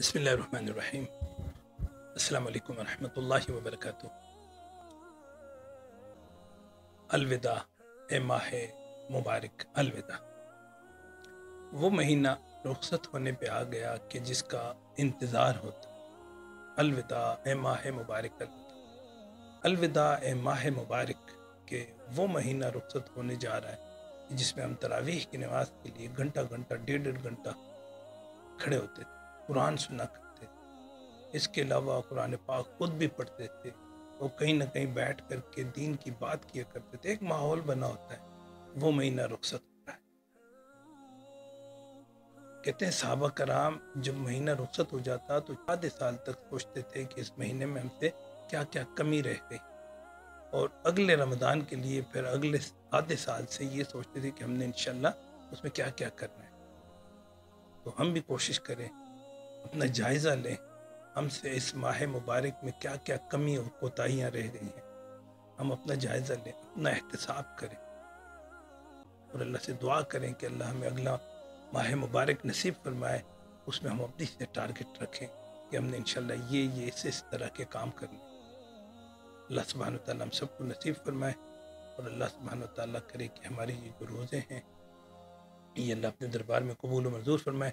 बसमीम अल्लाम वरहमतुल्लाहि वबरकatuh अलविदा ए माह मुबारक अलविदा वो महीना रुखसत होने पे आ गया कि जिसका इंतज़ार होता। अलविदा, ए माह मुबारक अलविदा। अलविदा, ए माह मुबारक के वो महीना रुखसत होने जा रहा है, जिसमें हम तरावीह की नमाज़ के लिए घंटा घंटा डेढ़ डेढ़ घंटा खड़े होते थे। कुरान सुना करते। थे इसके अलावा कुरान पाक खुद भी पढ़ते थे। वो कहीं ना कहीं बैठ कर के दीन की बात किया करते थे। एक माहौल बना होता है। वो महीना रुखसत होता है। कहते हैं, साहबा कराम जब महीना रुखसत हो जाता तो आधे साल तक सोचते थे कि इस महीने में हमसे क्या क्या कमी रह गई। और अगले रमज़ान के लिए फिर अगले आधे साल से ये सोचते थे कि हमने इनशाला उसमें क्या क्या करना है। तो हम भी कोशिश करें अपना जायज़ा लें। हमसे इस माह मुबारक में क्या क्या कमी और कोताहियाँ रह गई हैं। हम अपना जायज़ा लें, अपना एहतसाब करें। और अल्लाह से दुआ करें कि अल्लाह हमें अगला माह मुबारक नसीब फरमाए, उसमें हम अपनी से टारगेट रखें कि हमने इंशाल्लाह ये ये, इस इस तरह के काम करने अल्लाह सुबहान ताली हम सबको नसीब फरमाए और अल्लाह सुबहान ताली करे कि हमारे ये जो रोज़े हैं, ये अल्लाह अपने दरबार में कबूल मंजूर फरमाए।